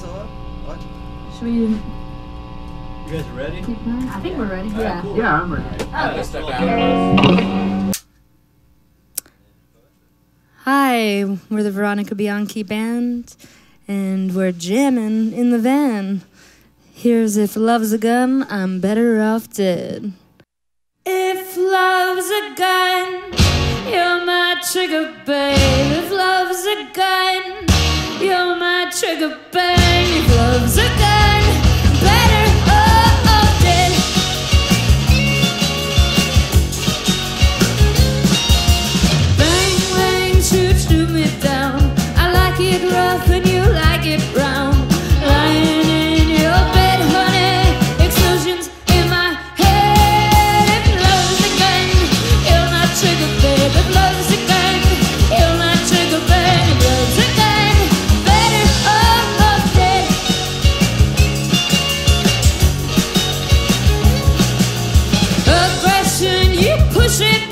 What? What? Should we You guys ready? keep? I think we're ready. Yeah. Yeah, I'm ready. Gotta. Hi, we're the Veronica Bianqui Band, and we're jamming in the van. Here's If Love's a Gun, I'm Better Off Dead. If love's a gun, you're my trigger, babe. If love's a gun, you're my trigger, babe. If Aggression,